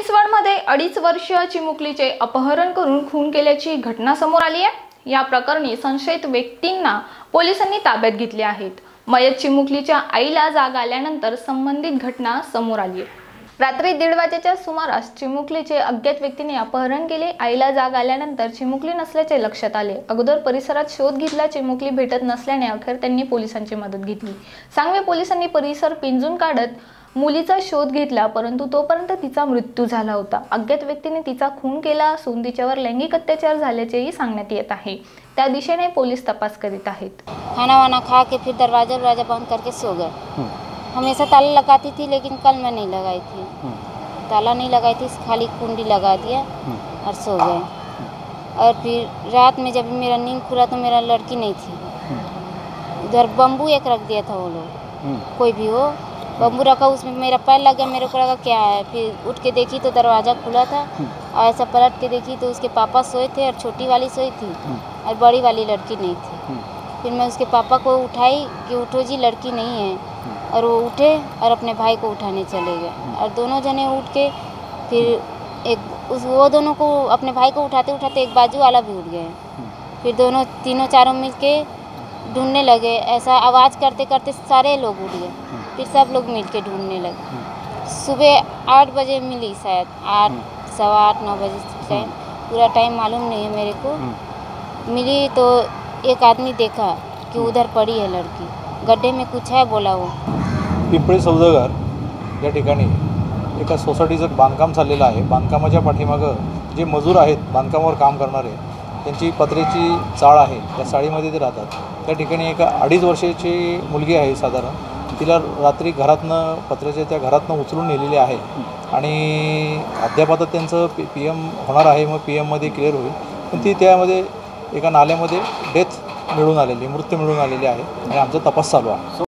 चिंचवडमध्ये अडीच वर्षीय चिमुकलीचे अपहरण करून खून केल्याची घटना समोर आली आहे. या प्रकरणी संशयित व्यक्तींना पोलिसांनी ताब्यात घेतले आहेत. मयत चिमुकलीच्या आईला जाग आल्यानंतर संबंधित घटना समोर आली आहे. रात्री दीड वाजेच्या सुमारास चिमुकलीचे अज्ञात व्यक्तीने अपहरण केले. आईला जाग आल्यानंतर चिमुकली नसल्याचे लक्षात आले. अगोदर परिसरात शोध घेतला. चिमुकली भेटत नसल्याने अखेर त्यांनी पोलिसांची मदत घेतली. सांगवे पोलिसांनी परिसर पिंजून काढत मुलीचा शोध घेतला परंतु तोपर्यंत तिचा मृत्यू झाला होता. अज्ञात व्यक्तीने तिचा खून केला असून तिच्यावर लैंगिक अत्याचार झाल्याचेही सांगण्यात येत आहे. त्या दिशेने पोलीस तपास करीत आहेत. खाना वाना खा के फिर दरवाजा वरवाजा बंद करके सो गए। हमेशा ताला लगाती थी लेकिन कल मैं नहीं लगाई थी। ताला नहीं लगाई थी खाली कुंडी लगा दिया और सो गए। और फिर रात में जब मेरा नींद खुला तो मेरा लड़की नहीं थी। उधर बम्बू एक रख दिया था वो लोग। कोई भी हो बम्बू रखा उसमें मेरा पैर लग गया मेरे को लगा क्या है? फिर उठ के देखी तो दरवाज़ा खुला था और ऐसा पलट के देखी तो उसके पापा सोए थे और छोटी वाली सोई थी और बड़ी वाली लड़की नहीं थी। फिर मैं उसके पापा को उठाई कि उठो जी लड़की नहीं है। और वो उठे और अपने भाई को उठाने चले गए। और दोनों जने उठ के फिर एक उस वो दोनों को अपने भाई को उठाते उठाते एक बाजू वाला भी उठ गए। फिर दोनों तीनों चारों मिल के ढूंढने लगे ऐसा आवाज़ करते करते सारे लोग उठ गए। फिर सब लोग मिल के ढूंढने लगे। सुबह आठ बजे मिली शायद आठ सवा आठ नौ बजे टाइम पूरा टाइम मालूम नहीं है मेरे को। मिली तो एक आदमी देखा कि उधर पड़ी है लड़की। गड्ढे में कुछ है बोला वो। पिंपळी सौदागर या ठिकाणी एका सोसायटीचं बांधकाम चाललेलं आहे. बांधकामाच्या पाठीमागं जे मजूर आहेत बांधकामावर काम करणारे त्यांची पत्र्याची चाळ आहे. त्या चाळीमध्ये ते राहतात. त्या ठिकाणी एका अडीच वर्षाची मुलगी आहे साधारण. तिला रात्री घरातनं पत्र्याच्या त्या घरातनं उचलून नेलेली आहे. आणि अद्याप आता त्यांचं पी पी एम होणार आहे मग पी एममध्ये क्लिअर होईल. पण ती त्यामध्ये एका नाल्यामध्ये डेथ मिळून आलेली मृत्यू मिळून आलेली आहे. आणि आमचा तपास चालू आहे.